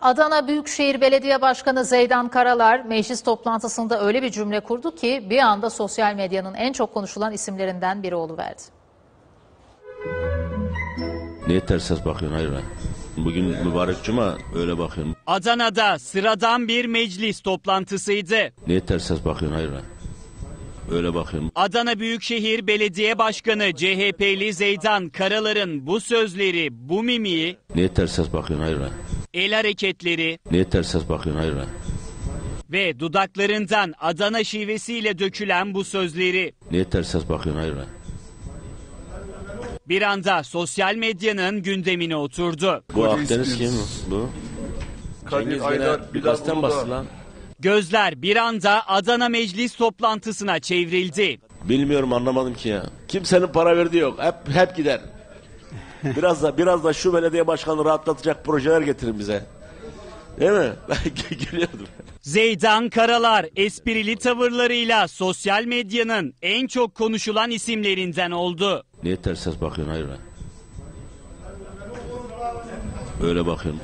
Adana Büyükşehir Belediye Başkanı Zeydan Karalar meclis toplantısında öyle bir cümle kurdu ki bir anda sosyal medyanın en çok konuşulan isimlerinden biri oluverdi. Niye ters ses bakıyorsun hayır lan? Bugün mübarek cuma öyle bakıyorum. Adana'da sıradan bir meclis toplantısıydı. Niye ters ses bakıyorsun hayır lan? Öyle bakıyorum. Adana Büyükşehir Belediye Başkanı CHP'li Zeydan Karalar'ın bu sözleri, bu mimiği, Niye ters ses bakıyorsun hayır lan? El hareketleri Niye ters ses bakıyorsun hayır lan? ve dudaklarından Adana şivesiyle dökülen bu sözleri Niye ters ses bakıyorsun hayır lan? bir anda sosyal medyanın gündemine oturdu. Bu Koca Akdeniz kim bu? Kadir Cengiz Aydar, bir gazetem bastı lan. Gözler bir anda Adana Meclis toplantısına çevrildi. Bilmiyorum anlamadım ki ya. Kimsenin para verdiği yok. Hep hep gider. Biraz da biraz da şu belediye başkanı rahatlatacak projeler getirin bize. Değil mi? Ben gülüyordum. Zeydan Karalar esprili tavırlarıyla sosyal medyanın en çok konuşulan isimlerinden oldu. Niye ters ses bakıyorsun hayır lan? Öyle bakıyorum.